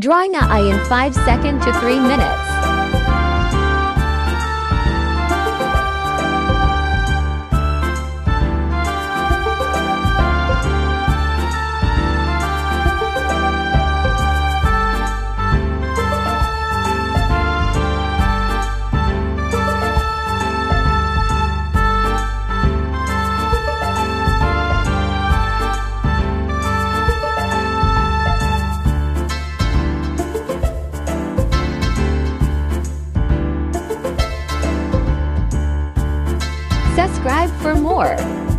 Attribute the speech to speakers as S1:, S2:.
S1: Dry na ay in 5 second to 3 minutes. Subscribe for more.